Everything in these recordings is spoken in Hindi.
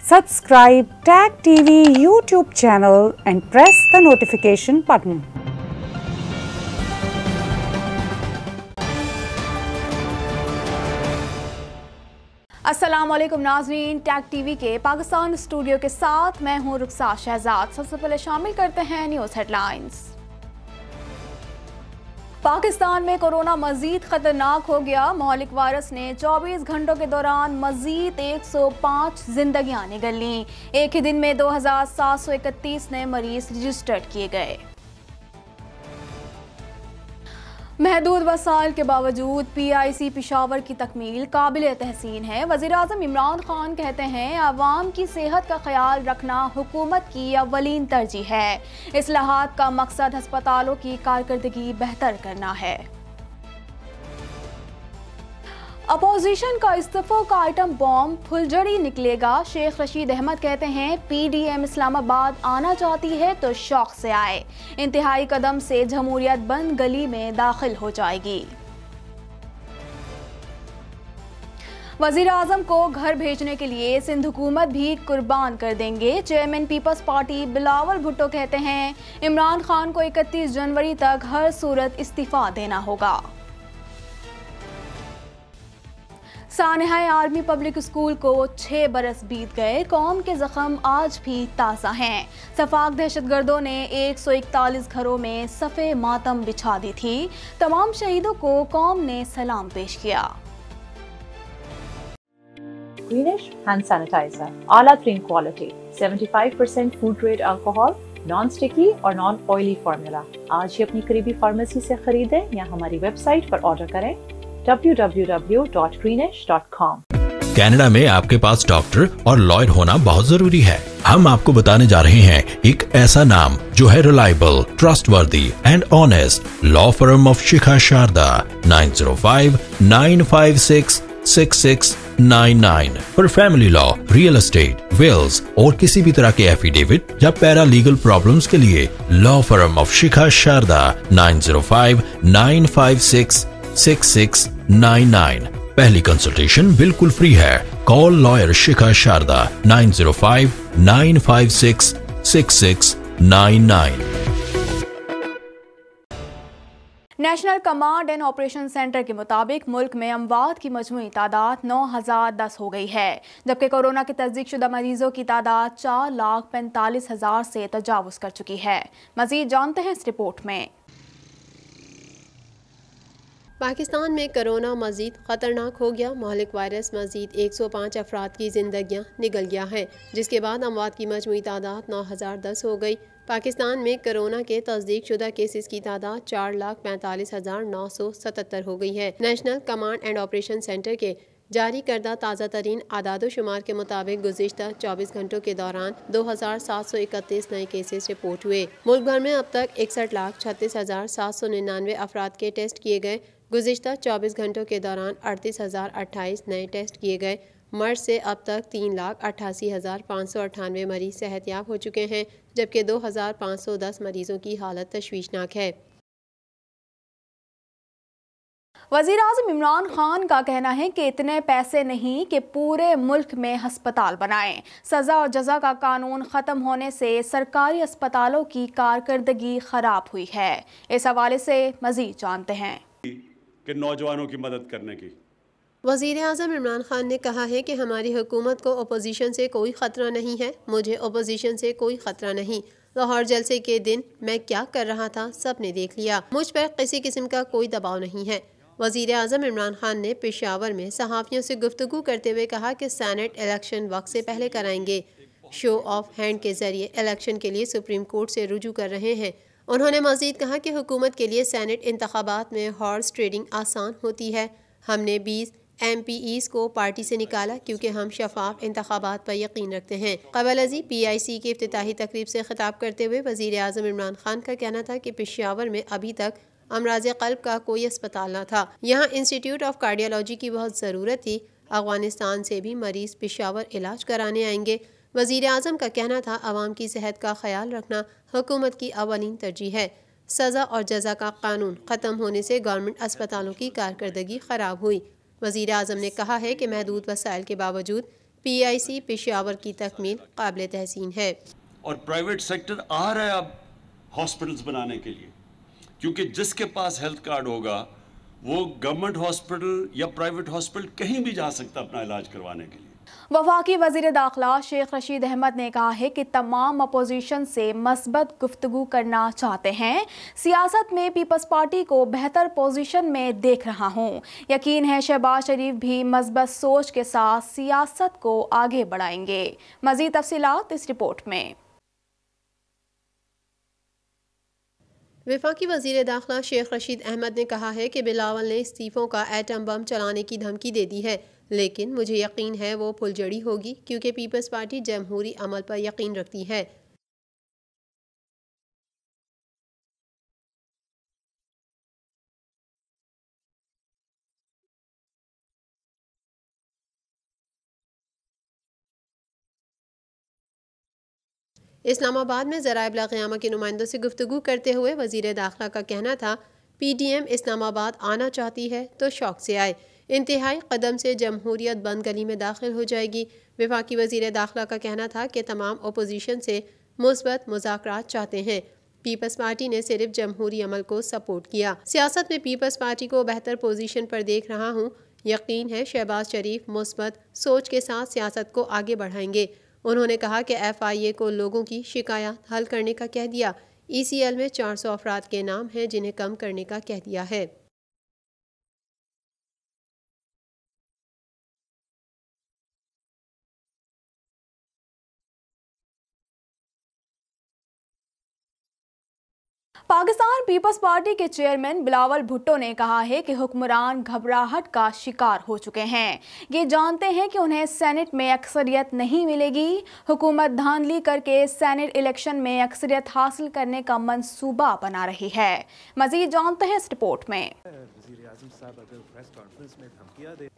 Subscribe Tag TV YouTube channel and press the notification button. Aslam नाजरीन टैग टीवी के पाकिस्तान स्टूडियो के साथ मैं हूँ रुखसा शहजाद। सबसे पहले शामिल करते हैं न्यूज़ हेडलाइंस पाकिस्तान में कोरोना मजीद खतरनाक हो गया। मौलिक वायरस ने 24 घंटों के दौरान मजीद 105 जिंदगियाँ निगल लीं। एक ही दिन में 2731 नए मरीज़ रजिस्टर्ड किए गए। महदूद वसाइल के बावजूद पी आई सी पिशावर की तकमील काबिल तहसीन है। वजी अजम इमरान खान कहते हैं, आवाम की सेहत का ख्याल रखना हुकूमत की अवलिन तरजीह है। इसलाहत का मकसद हस्पतालों की कारकर्दगी बेहतर करना है। अपोजिशन का इस्तीफों का आइटम बॉम्ब, फुलझड़ी निकलेगा। शेख रशीद अहमद कहते हैं, पीडीएम इस्लामाबाद आना चाहती है तो शौक से आए। इंतहाई कदम से जमहूरियत बंद, गली में दाखिल हो जाएगी। वज़ीर आज़म को घर भेजने के लिए सिंध हुकूमत भी कुर्बान कर देंगे। चेयरमैन पीपल्स पार्टी बिलावल भुट्टो कहते हैं, इमरान खान को 31 जनवरी तक हर सूरत इस्तीफा देना होगा। सानहा आर्मी पब्लिक स्कूल को छः बरस बीत गए। कौम के जख्म आज भी ताज़ा हैं। सफाक दहशतगर्दों ने 141 घरों में सफ़े मातम बिछा दी थी। तमाम शहीदों को कौम ने सलाम पेश किया। Greenish hand sanitizer, ala trin quality, 75% food grade alcohol, और नॉन ऑयली फार्मूला आज ही अपनी करीबी फार्मेसी से खरीदें या हमारी वेबसाइट पर ऑर्डर करें। www.greenish.com कनाडा में आपके पास डॉक्टर और लॉयर होना बहुत ज़रूरी है। हम आपको बताने जा रहे हैं एक ऐसा नाम जो है reliable trustworthy and honest law firm of Shikha Sharda 905-956-6699 for family law real estate wills और किसी भी तरह के एफिडेविट या पैरा लीगल प्रॉब्लम्स के लिए law firm of Shikha Sharda 905-956-6699 पहली कंसल्टेशन बिल्कुल फ्री है call lawyer Shikha Sharda 905-956-6699 national command and operation centre के मुताबिक मुल्क में अमवात की मजमू तादाद नौ हज़ार दस हो गई है जबकि कोरोना के तस्दीक शुदा मरीजों की तादाद चार लाख पैंतालीस हज़ार से तजावज़ कर चुकी है मजीद जानते हैं इस रिपोर्ट में पाकिस्तान में करोना मजीद ख़तरनाक हो गया। महलिक वायरस मजीद 105 अफराद की जिंदगियाँ निकल गया है, जिसके बाद अमवात की मजमू तादाद नौ हज़ार दस हो गई। पाकिस्तान में कोरोना के तस्दीक शुदा केसेस की तादाद चार लाख पैंतालीस हज़ार नौ सौ सतहत्तर हो गई है। National command and operation centre के जारी करदा ताज़ा तरीन आदाद शुमार के मुताबिक गुजशत चौबीस घंटों के दौरान दो हज़ार सात सौ इकतीस नए केसेस रिपोर्ट हुए। मुल्क भर में अब तक इकसठ लाख छत्तीस हज़ार सात सौ निन्यानवे अफराद के टेस्ट किए गए। गुजशत चौबीस घंटों के दौरान अड़तीस हज़ार अट्ठाईस नए टेस्ट किए गए। मर्ज से अब तक तीन लाख अट्ठासी हज़ार पाँच सौ अट्ठानवे मरीज़ सेहतियाब हो चुके हैं, जबकि दो हज़ार पाँच सौ दस मरीजों की हालत तशवीशनाक है। वज़ीर अजम इमरान खान का कहना है कि इतने पैसे नहीं कि पूरे मुल्क में हस्पताल बनाएँ। सज़ा और जजा का कानून ख़त्म होने से सरकारी अस्पतालों की कारकर्दगी ख़राब हुई है। इस हवाले से मज़ीद जानते हैं। कि नौजवानों की मदद करने की। वज़ीर अजम इमरान खान ने कहा है कि हमारी हुकूमत को अपोजिशन से कोई ख़तरा नहीं है, मुझे अपोजिशन से कोई ख़तरा नहीं। लाहौर जलसे के दिन मैं क्या कर रहा था सबने देख लिया। मुझ पर किसी किस्म का कोई दबाव नहीं है। वज़ीर अजम इमरान खान ने पेशावर में सहाफ़ियों से गुफ्तु करते हुए कहा कि सैनेट इलेक्शन वक्त से पहले कराएँगे। शो ऑफ़ हैंड के ज़रिए इलेक्शन के लिए सुप्रीम कोर्ट से रुजू कर रहे हैं। उन्होंने मजीद कहा कि हुकूमत के लिए सैनट इंतबात में हॉर्स ट्रेडिंग आसान होती है। हमने बीस एम पी ईस को पार्टी से निकाला क्योंकि हम शफाफ इंतबात पर यकीन रखते हैं। कबल अजी पी आई सी की अफ्ताही तकरीब से खिताब करते हुए वज़ीर अजम इमरान खान का कहना था कि पेशावर में अभी तक अमराज कल्ब का कोई अस्पताल न था। यहाँ इंस्टीट्यूट ऑफ़ कार्डियोलॉजी की बहुत ज़रूरत थी। अफ़गानिस्तान से भी मरीज़ पेशावर इलाज कराने आएँगे। वज़ीर अजम का कहना था, आवाम की सेहत का ख्याल रखना हुकूमत की अवलिन तरजीह है। सज़ा और जजा का कानून ख़त्म होने से गवर्नमेंट अस्पतालों की कारकर्दगी ख़राब हुई। वज़ीर अजम ने कहा है कि महदूद वसाइल के बावजूद पी आई सी पेशावर की तकमील काबिल तहसीन है। और प्राइवेट सेक्टर आ रहा है अब हॉस्पिटल्स बनाने के लिए। क्योंकि जिसके पास हेल्थ कार्ड होगा, वो गवर्नमेंट हॉस्पिटल या प्राइवेट हॉस्पिटल कहीं भी जा सकता अपना इलाज करवाने के लिए। वफाकी वज़ीर दाखिला शेख रशीद अहमद ने कहा है कि तमाम अपोजिशन से मस्बत गुफ्तु करना चाहते हैं। सियासत में पीपल्स पार्टी को बेहतर पोजीशन में देख रहा हूँ। यकीन है शहबाज शरीफ भी मस्बत सोच के साथ सियासत को आगे बढ़ाएँगे। मजीद तफसीलात इस रिपोर्ट में। विफाकी वज़ीर दाखिला शेख रशीद अहमद ने कहा है कि बिलावल ने इस्तीफ़ों का एटम बम चलाने की धमकी दे दी है। लेकिन मुझे यकीन है वो फुलझड़ी होगी, क्योंकि पीपल्स पार्टी जमहूरी अमल पर यकीन रखती है। इस्लामाबाद में ज़राइबला क़्यामा के नुमाइंदों से गुफ्तु करते हुए वज़ीर दाखिला का कहना था पी डी एम इस्लामाबाद आना चाहती है तो शौक से आए। इंतहाई कदम से जमहूरियत बंद गली में दाखिल हो जाएगी। विफाकी वज़ीर दाखिला का कहना था कि तमाम अपोजिशन से मुस्बत मुजाकर चाहते हैं। पीपल्स पार्टी ने सिर्फ़ जमहूरी अमल को सपोर्ट किया। सियासत में पीपल्स पार्टी को बेहतर पोजीशन पर देख रहा हूँ। यकीन है शहबाज शरीफ मुस्बत सोच के साथ सियासत को आगे बढ़ाएँगे। उन्होंने कहा कि एफ़ आई ए को लोगों की शिकायत हल करने का कह दिया। ई सी एल में चार सौ अफराद के नाम हैं जिन्हें कम करने का कह दिया है। पाकिस्तान पीपल्स पार्टी के चेयरमैन बिलावल भुट्टो ने कहा है कि हुक्मरान घबराहट का शिकार हो चुके हैं। ये जानते हैं कि उन्हें सेनेट में अक्सरियत नहीं मिलेगी। हुकूमत धांधली करके सेनेट इलेक्शन में अक्सरियत हासिल करने का मंसूबा बना रही है। मजीद जानते हैं इस रिपोर्ट में।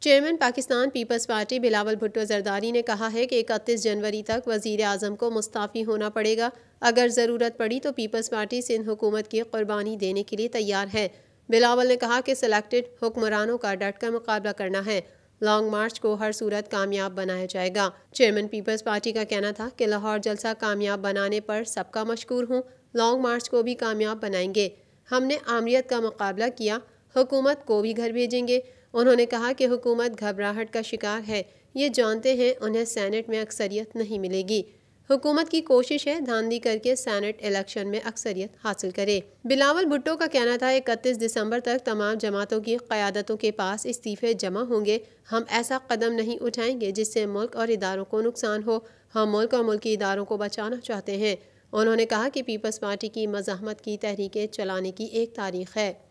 चेयरमैन पाकिस्तान पीपल्स पार्टी बिलावल भुट्टो जरदारी ने कहा है कि इकतीस जनवरी तक वज़ीर आज़म को मुस्ताफ़ी होना पड़ेगा। अगर ज़रूरत पड़ी तो पीपल्स पार्टी सिंध हुकूमत की कुर्बानी देने के लिए तैयार है। बिलावल ने कहा कि सिलेक्टेड हुक्मरानों का डट कर मुकाबला करना है। लॉन्ग मार्च को हर सूरत कामयाब बनाया जाएगा। चेयरमैन पीपल्स पार्टी का कहना था कि लाहौर जलसा कामयाब बनाने पर सबका मशहूर हूँ। लॉन्ग मार्च को भी कामयाब बनाएँगे। हमने आमरीत का मुकाबला किया। हुकूमत को भी घर भेजेंगे। उन्होंने कहा कि हुकूमत घबराहट का शिकार है। ये जानते हैं, उन्हें सैनेट में अक्सरियत नहीं मिलेगी। हुकूमत की कोशिश है धांधली करके सैनेट इलेक्शन में अक्सरियत हासिल करे। बिलावल भुट्टो का कहना था, इकतीस दिसंबर तक तमाम जमातों की क़्यादतों के पास इस्तीफ़े जमा होंगे। हम ऐसा कदम नहीं उठाएँगे जिससे मुल्क और इदारों को नुकसान हो। हम मुल्क और मुल्की इदारों को बचाना चाहते हैं। उन्होंने कहा कि पीपल्स पार्टी की मजामत की तहरीकें चलाने की एक तारीख है।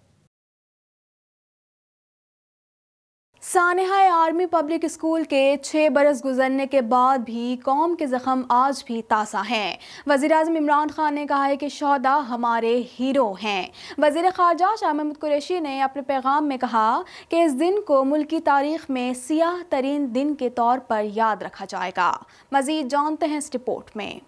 सानहा आर्मी पब्लिक स्कूल के छः बरस गुजरने के बाद भी कौम के ज़ख्म आज भी ताज़ा हैं। वज़ी अजम इमरान खान ने कहा है कि शहदा हमारे हीरो हैं। वज़ी ख़ारजा शाह महमूद कुरैशी ने अपने पैगाम में कहा कि इस दिन को मुल्क की तारीख में सियाह तरीन दिन के तौर पर याद रखा जाएगा। मज़ीद जानते हैं इस रिपोर्ट में।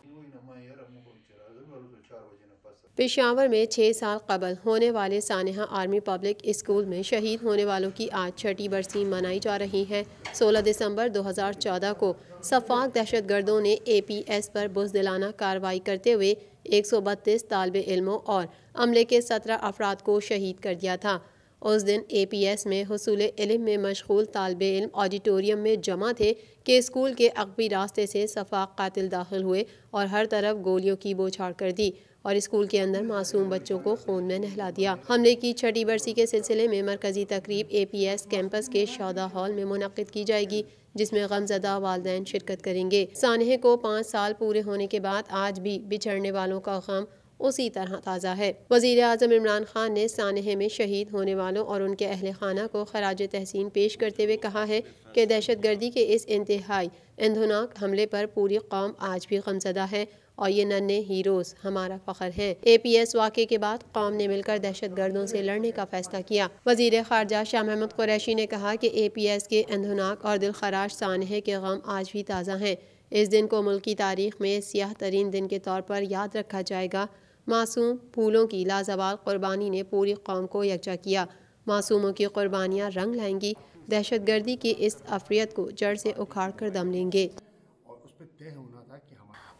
पेशावर में छः साल कबल होने वाले सानहा आर्मी पब्लिक स्कूल में शहीद होने वालों की आज छठी बरसी मनाई जा रही है। 16 दिसंबर 2014 को सफाक दहशत गर्दों ने ए पी एस पर बुजदिलाना कार्रवाई करते हुए एक सौ बत्तीस तालब इलमों और अमले के सत्रह अफराद को शहीद कर दिया था। उस दिन ए पी एस में हसूल इलम में मशगूल तालब इल्म ऑडिटोरियम में जमा थे कि स्कूल के अकबी रास्ते से सफाक कातिल दाखिल हुए और हर तरफ़ गोलियों की बोछाड़ कर दी। और स्कूल के अंदर मासूम बच्चों को खून में नहला दिया। हमले की छठी बरसी के सिलसिले में मरकजी तकरीब ए पी एस कैंपस के शौदा हॉल में मुनद की जाएगी, जिसमें गमजदा वालदेन शिरकत करेंगे। सानहे को पाँच साल पूरे होने के बाद आज भी बिछड़ने वालों का गम उसी तरह ताज़ा है। वज़ीर अजम इमरान खान ने सानहे में शहीद होने वालों और उनके अहल खाना को खराज तहसीन पेश करते हुए कहा है कि दहशत गर्दी के इस इंतहाई इंधनाक हमले पर पूरी कौम आज भी गमजदा है। और ये नन्हे हीरोज़ हमारा फ़ख्र हैं। ए पी एस वाक़े के बाद कौम ने मिलकर दहशत गर्दों से लड़ने का फैसला किया। वज़ीर खारजा शाह महमूद कुरैशी ने कहा कि ए पी एस के अंधनाक और दिल खराश सानहे के गम आज भी ताज़ा हैं। इस दिन को मुल्क की तारीख में सियाह तरीन दिन के तौर पर याद रखा जाएगा। मासूम फूलों की लाजवाल कुर्बानी ने पूरी कौम को यकजा किया। मासूमों की कुर्बानियाँ रंग लाएँगी। दहशत गर्दी की इस अफरियत को जड़ से उखाड़ कर दम लेंगे।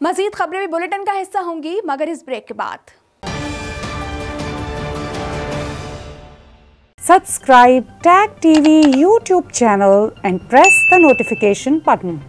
मजीद खबरें भी बुलेटिन का हिस्सा होंगी, मगर इस ब्रेक के बाद। Subscribe Tag TV YouTube channel and press the notification button